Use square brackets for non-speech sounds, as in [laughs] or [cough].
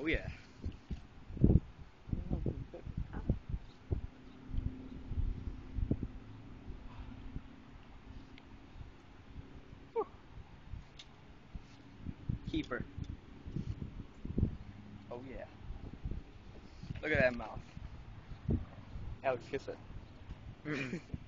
Oh yeah. Keeper. Oh yeah. Look at that mouth. Alex, kiss it. [laughs]